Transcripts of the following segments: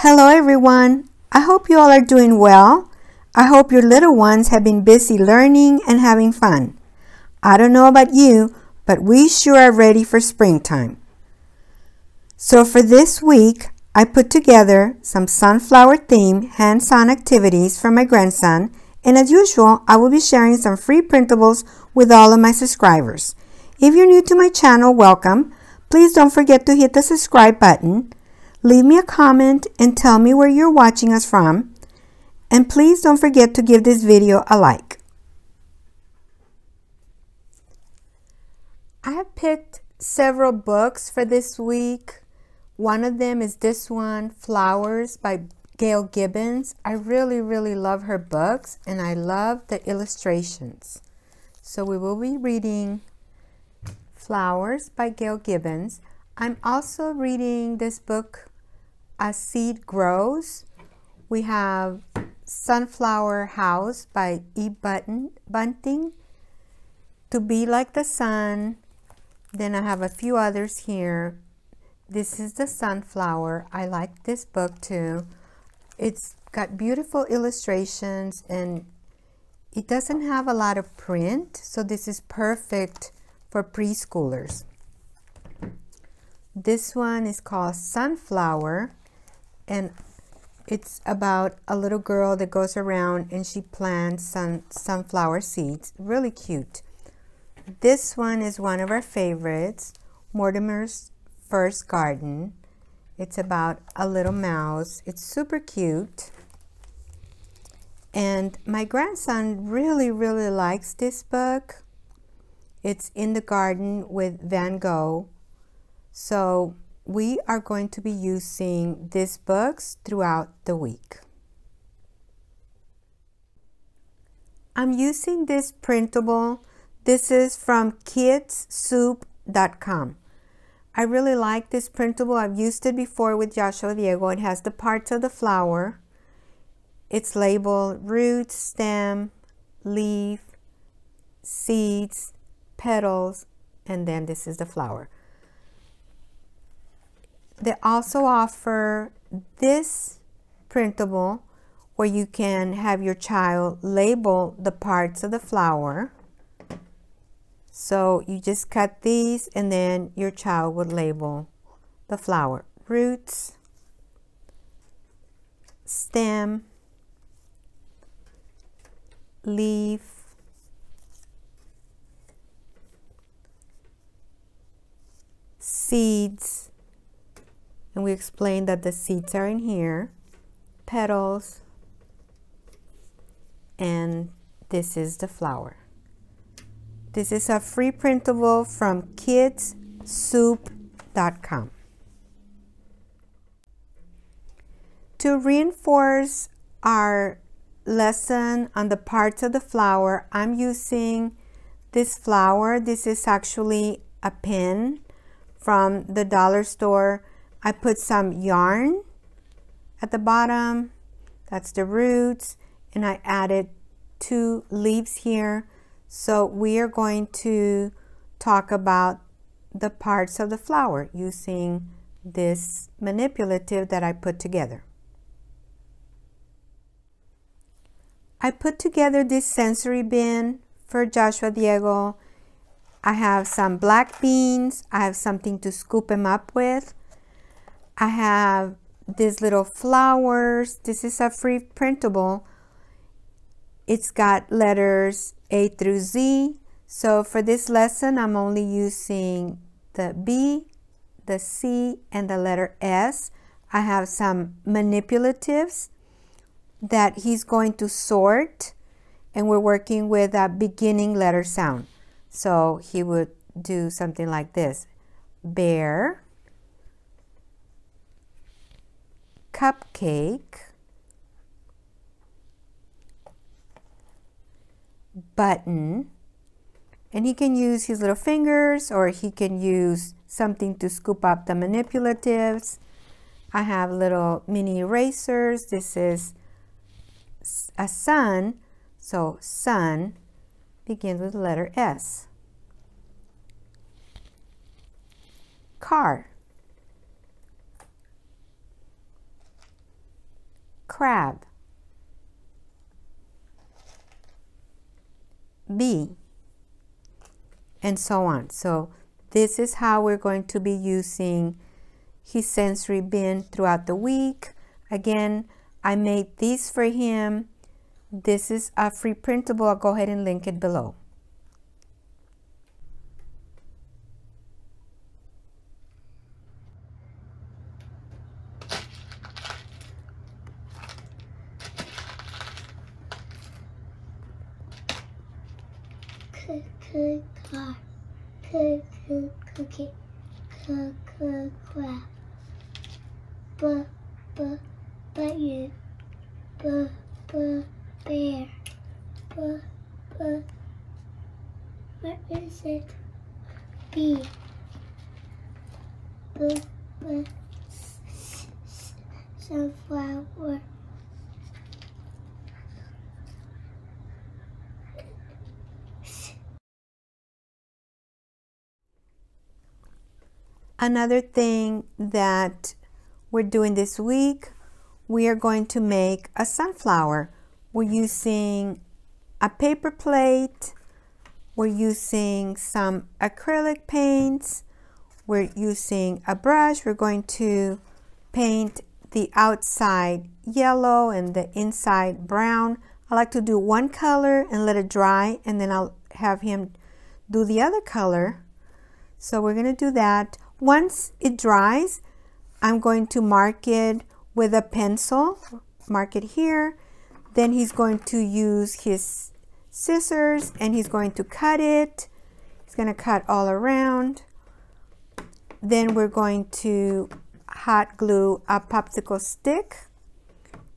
Hello everyone. I hope you all are doing well. I hope your little ones have been busy learning and having fun. I don't know about you, but we sure are ready for springtime. So for this week, I put together some sunflower themed hands-on activities for my grandson, and as usual, I will be sharing some free printables with all of my subscribers. If you're new to my channel, welcome. Please don't forget to hit the subscribe button. Leave me a comment and tell me where you're watching us from. And please don't forget to give this video a like. I have picked several books for this week. One of them is this one, Flowers by Gail Gibbons. I really, really love her books and I love the illustrations. So we will be reading Flowers by Gail Gibbons. I'm also reading this book, A Seed Grows. We have Sunflower House by E. Button, Bunting, To Be Like the Sun. Then I have a few others here. This is the Sunflower. I like this book too. It's got beautiful illustrations and it doesn't have a lot of print, so this is perfect for preschoolers. This one is called Sunflower and it's about a little girl that goes around and she plants sun, sunflower seeds. Really cute. This one is one of our favorites, Mortimer's First Garden. It's about a little mouse. It's super cute. And my grandson really, really likes this book. It's in the garden with Van Gogh. So we are going to be using these books throughout the week. I'm using this printable. This is from kidssoup.com. I really like this printable. I've used it before with Joshua Diego. It has the parts of the flower. It's labeled root, stem, leaf, seeds, petals, and then this is the flower. They also offer this printable where you can have your child label the parts of the flower. So you just cut these and then your child would label the flower. Roots, stem, leaf, seeds, and we explained that the seeds are in here, petals, and this is the flower. This is a free printable from kidssoup.com. To reinforce our lesson on the parts of the flower, I'm using this flower. This is actually a pin from the dollar store. I put some yarn at the bottom. That's the roots. And I added two leaves here. So we are going to talk about the parts of the flower using this manipulative that I put together. I put together this sensory bin for Joshua Diego I have some black beans. I have something to scoop them up with. I have these little flowers. This is a free printable. It's got letters A through Z. So for this lesson, I'm only using the B, the C, and the letter S. I have some manipulatives that he's going to sort and we're working with a beginning letter sound. So he would do something like this. Bear, cupcake, button, and he can use his little fingers or he can use something to scoop up the manipulatives. I have little mini erasers. This is a sun, so sun begins with the letter S. Car. Crab. B and so on. So this is how we're going to be using his sensory bin throughout the week. Again, I made these for him. This is a free printable. I'll go ahead and link it below. Cookie, car, cookie, cookie, cookie, crab, b, b, button, b, b, bear, b, b, what is it? B, b, b, s, s, sunflower. Another thing that we're doing this week, we are going to make a sunflower. We're using a paper plate, we're using some acrylic paints, we're using a brush, we're going to paint the outside yellow and the inside brown. I like to do one color and let it dry and then I'll have him do the other color. So we're going to do that. Once it dries, I'm going to mark it with a pencil, mark it here. Then he's going to use his scissors and he's going to cut it. He's going to cut all around. Then we're going to hot glue a popsicle stick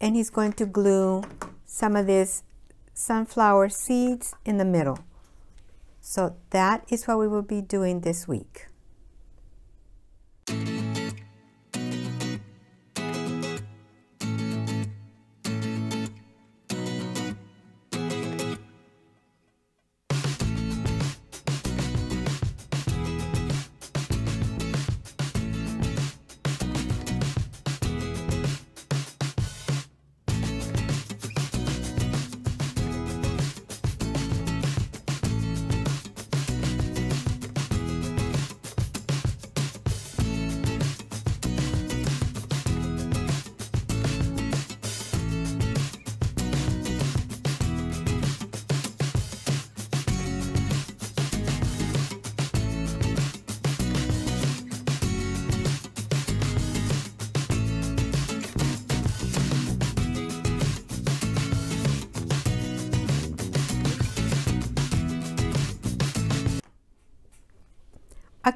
and he's going to glue some of this sunflower seeds in the middle. So that is what we will be doing this week.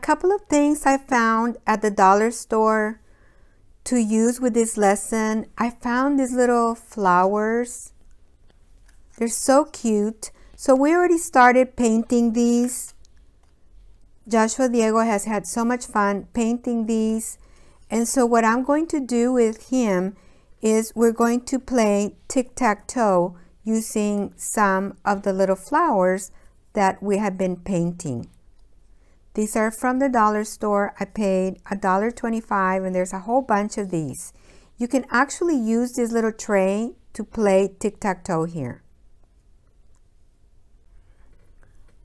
Couple of things I found at the dollar store to use with this lesson. I found these little flowers. They're so cute. So we already started painting these. Joshua Diego has had so much fun painting these. And so what I'm going to do with him is we're going to play tic-tac-toe using some of the little flowers that we have been painting. These are from the dollar store. I paid $1.25 and there's a whole bunch of these. You can actually use this little tray to play tic-tac-toe here.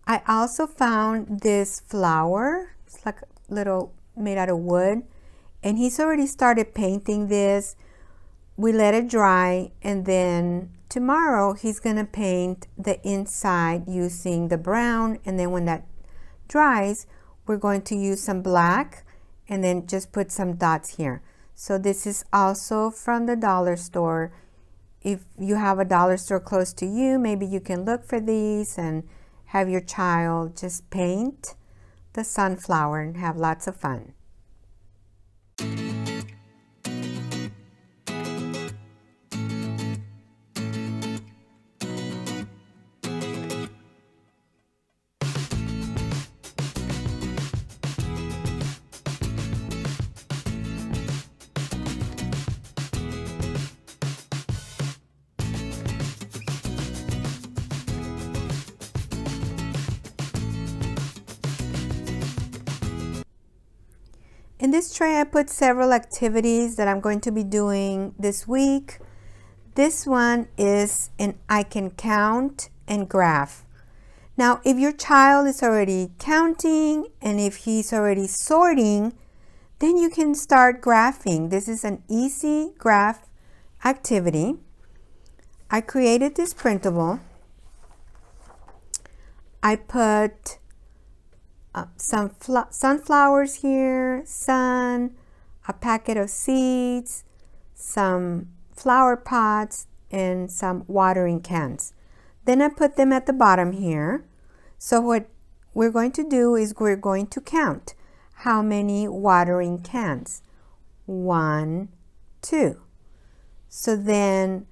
I also found this flower. It's like a little made out of wood. And he's already started painting this. We let it dry and then tomorrow he's going to paint the inside using the brown and then when that dries we're going to use some black and then just put some dots here. So this is also from the dollar store. If you have a dollar store close to you, maybe you can look for these and have your child just paint the sunflower and have lots of fun. Tray, I put several activities that I'm going to be doing this week. This one is an I can count and graph. Now, if your child is already counting and if he's already sorting, then you can start graphing. This is an easy graph activity. I created this printable. I put uh, some sunflowers here, sun, a packet of seeds, some flower pots, and some watering cans. Then I put them at the bottom here. So what we're going to do is we're going to count how many watering cans. One, two. So then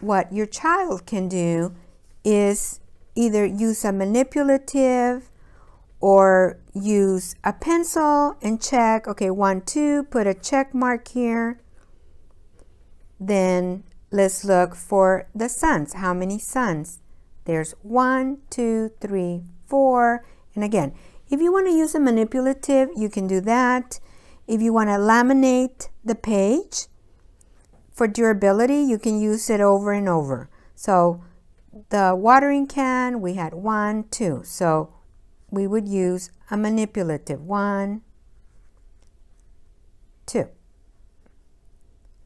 what your child can do is either use a manipulative or use a pencil and check, okay, one, two, put a check mark here. Then let's look for the suns. How many suns? There's one, two, three, four. And again, if you want to use a manipulative, you can do that. If you want to laminate the page for durability, you can use it over and over. So the watering can, we had one, two. So we would use a manipulative. One, two.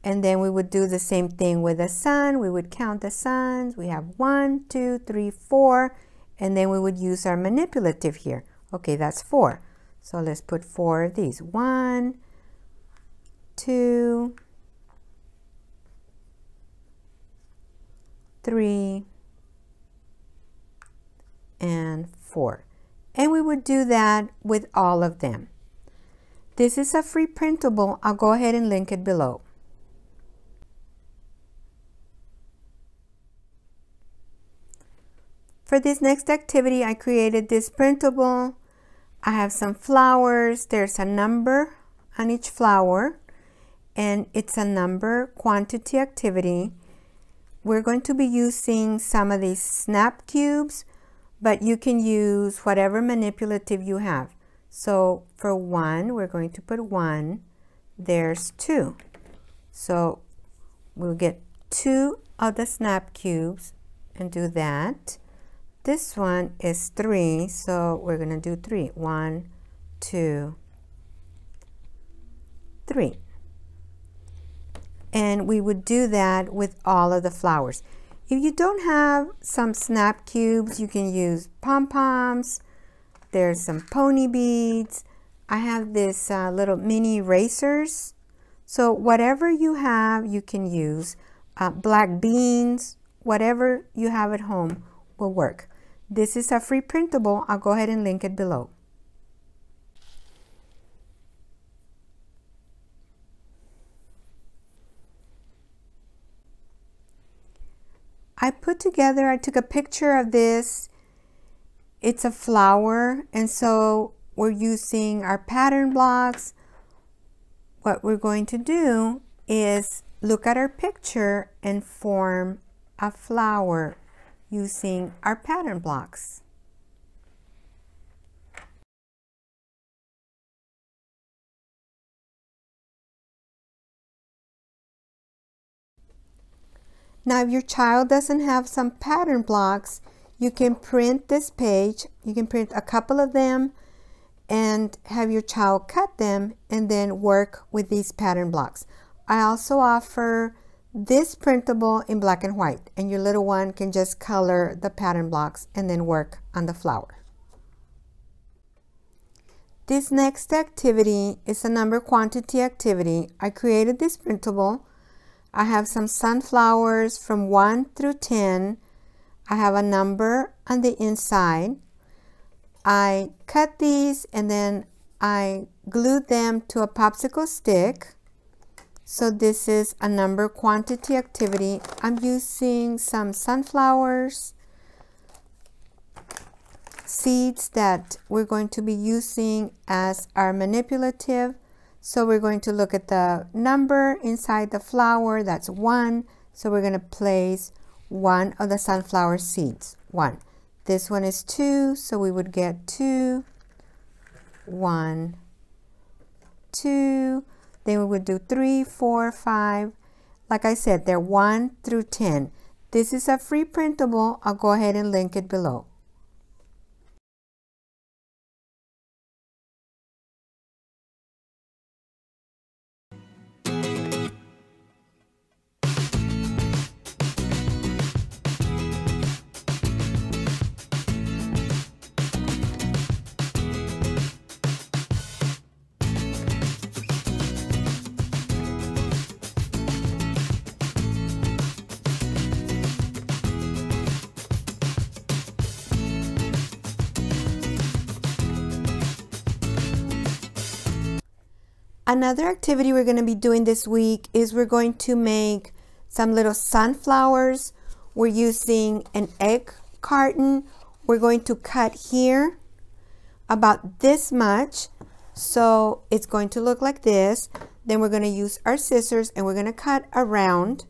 And then we would do the same thing with the sun. We would count the suns. We have one, two, three, four. And then we would use our manipulative here. Okay, that's four. So let's put four of these. One, two, three, and four. And we would do that with all of them. This is a free printable. I'll go ahead and link it below. For this next activity, I created this printable. I have some flowers. There's a number on each flower, and it's a number quantity activity. We're going to be using some of these snap cubes, but you can use whatever manipulative you have. So for one, we're going to put one. There's two. So we'll get two of the snap cubes and do that. This one is three, so we're going to do three. One, two, three. And we would do that with all of the flowers. If you don't have some snap cubes, you can use pom-poms. There's some pony beads. I have this uh, little mini erasers. So whatever you have, you can use. Uh, black beans, whatever you have at home will work. This is a free printable. I'll go ahead and link it below. I put together, I took a picture of this. It's a flower, and so we're using our pattern blocks. What we're going to do is look at our picture and form a flower using our pattern blocks. Now, if your child doesn't have some pattern blocks, you can print this page. You can print a couple of them and have your child cut them and then work with these pattern blocks. I also offer this printable in black and white and your little one can just color the pattern blocks and then work on the flower. This next activity is a number quantity activity. I created this printable. I have some sunflowers from 1 through 10. I have a number on the inside. I cut these and then I glued them to a popsicle stick. So this is a number quantity activity. I'm using some sunflowers, seeds that we're going to be using as our manipulative. So we're going to look at the number inside the flower, that's one. So we're going to place one of the sunflower seeds, one. This one is two, so we would get two, one, two, then we would do three, four, five. Like I said, they're 1 through 10. This is a free printable. I'll go ahead and link it below. Another activity we're going to be doing this week is we're going to make some little sunflowers. We're using an egg carton. We're going to cut here about this much. So it's going to look like this. Then we're going to use our scissors and we're going to cut around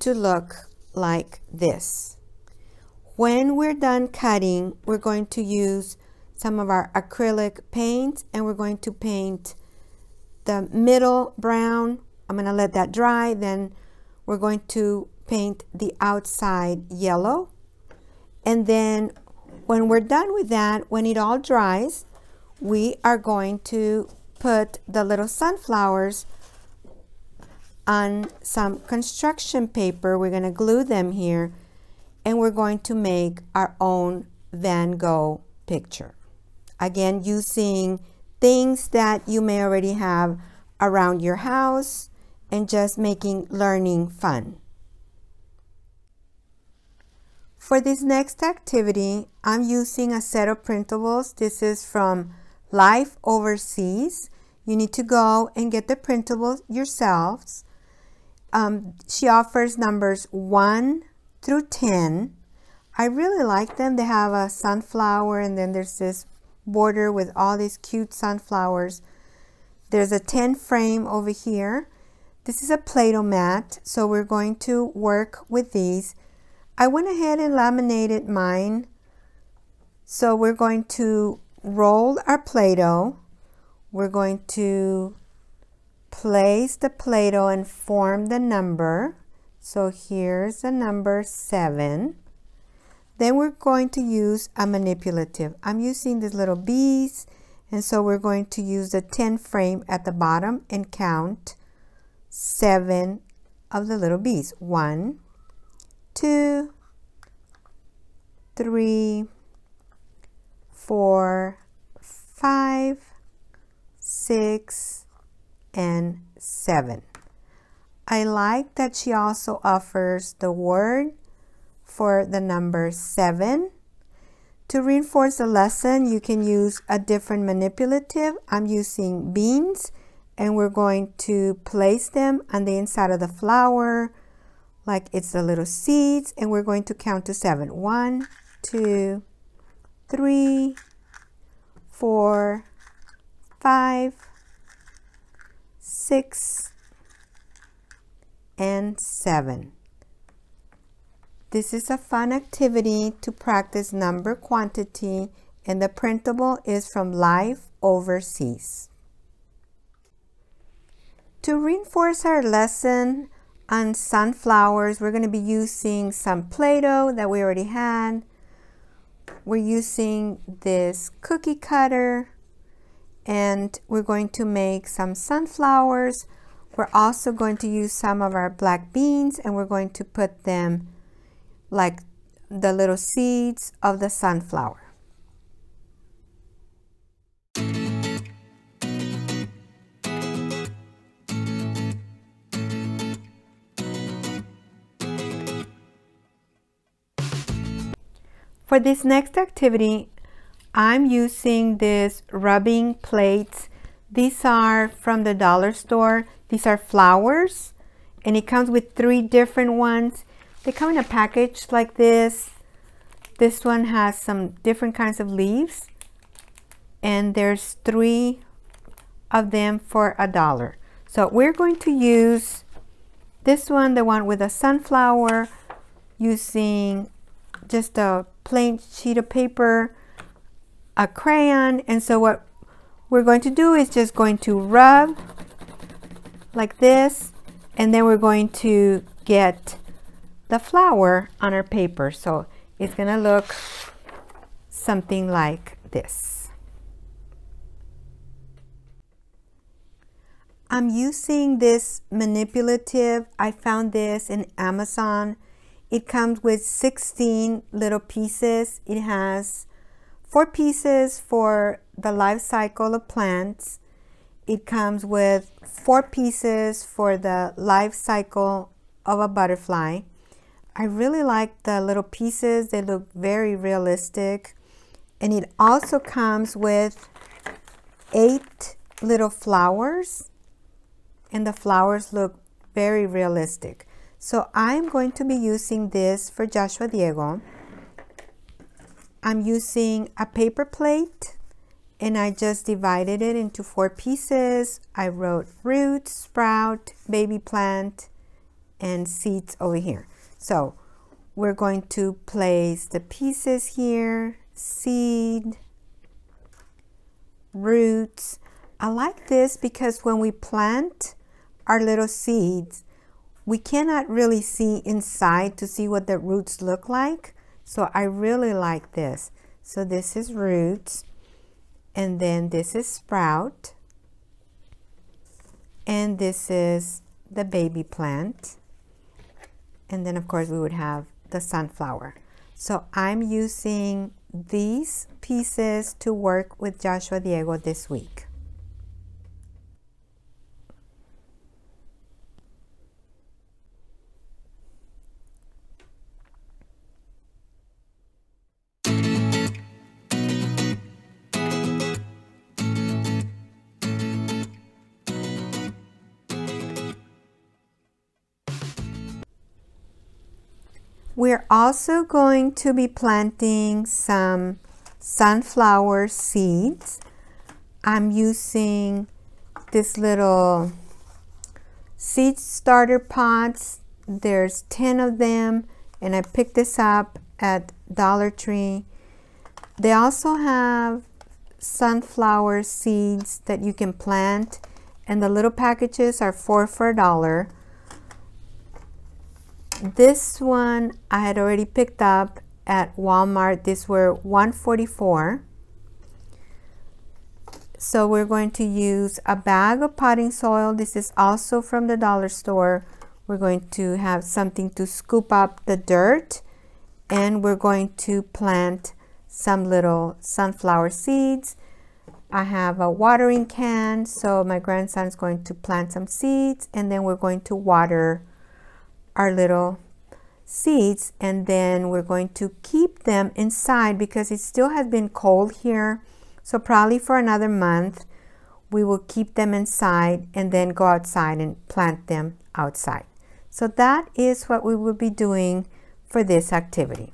to look like this. When we're done cutting, we're going to use some of our acrylic paint and we're going to paint the middle brown. I'm going to let that dry. Then we're going to paint the outside yellow. And then when we're done with that, when it all dries, we are going to put the little sunflowers on some construction paper. We're going to glue them here and we're going to make our own Van Gogh picture. Again, using things that you may already have around your house and just making learning fun. For this next activity, I'm using a set of printables. This is from Life Over C's. You need to go and get the printables yourselves. Um, she offers numbers 1 through 10. I really like them. They have a sunflower and then there's this border with all these cute sunflowers. There's a 10 frame over here. This is a Play-Doh mat, so we're going to work with these. I went ahead and laminated mine. So we're going to roll our Play-Doh. We're going to place the Play-Doh and form the number. So here's the number 7. Then we're going to use a manipulative. I'm using these little bees and so we're going to use the 10 frame at the bottom and count seven of the little bees. One, two, three, four, five, six, and seven. I like that she also offers the word for the number 7. To reinforce the lesson, you can use a different manipulative. I'm using beans and we're going to place them on the inside of the flower like it's the little seeds and we're going to count to seven. One, two, three, four, five, six, and seven. This is a fun activity to practice number quantity and the printable is from Life Over C's. To reinforce our lesson on sunflowers, we're going to be using some Play-Doh that we already had. We're using this cookie cutter and we're going to make some sunflowers. We're also going to use some of our black beans and we're going to put them like the little seeds of the sunflower. For this next activity, I'm using this rubbing plates. These are from the dollar store. These are flowers and it comes with three different ones. They come in a package like this. This one has some different kinds of leaves and there's three of them for a dollar. So we're going to use this one, the one with a sunflower, using just a plain sheet of paper, a crayon, and so what we're going to do is just going to rub like this And then we're going to get the flower on our paper. So it's going to look something like this. I'm using this manipulative. I found this in Amazon. It comes with 16 little pieces. It has four pieces for the life cycle of plants. It comes with four pieces for the life cycle of a butterfly. I really like the little pieces. They look very realistic. And it also comes with eight little flowers. And the flowers look very realistic. So I'm going to be using this for Joshua Diego. I'm using a paper plate and I just divided it into four pieces. I wrote root, sprout, baby plant, and seeds over here. So we're going to place the pieces here, seed, roots. I like this because when we plant our little seeds, we cannot really see inside to see what the roots look like. So I really like this. So this is roots and then this is sprout and this is the baby plant and then of course we would have the sunflower. So I'm using these pieces to work with Joshua Diego this week We're also going to be planting some sunflower seeds. I'm using this little seed starter pots. There's 10 of them and I picked this up at Dollar Tree. They also have sunflower seeds that you can plant and the little packages are four for a dollar. This one I had already picked up at Walmart. These were 144. So we're going to use a bag of potting soil. This is also from the dollar store. We're going to have something to scoop up the dirt and we're going to plant some little sunflower seeds. I have a watering can, so my grandson's going to plant some seeds and then we're going to water our little seeds and then we're going to keep them inside because it still has been cold here. So probably for another month we will keep them inside and then go outside and plant them outside. So that is what we will be doing for this activity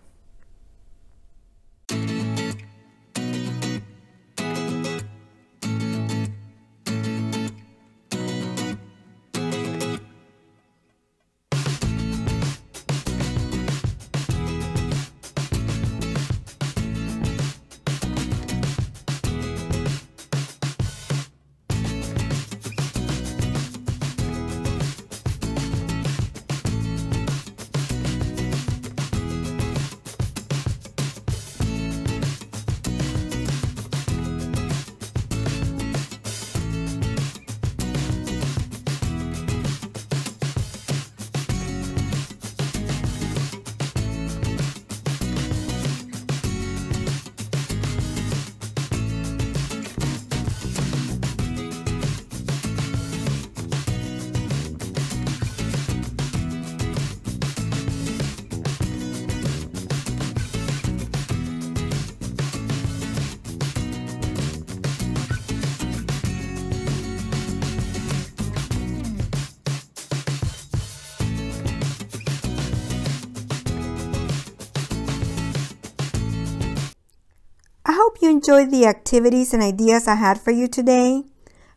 enjoyed the activities and ideas I had for you today.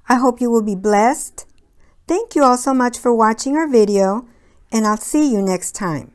I hope you will be blessed. Thank you all so much for watching our video, and I'll see you next time.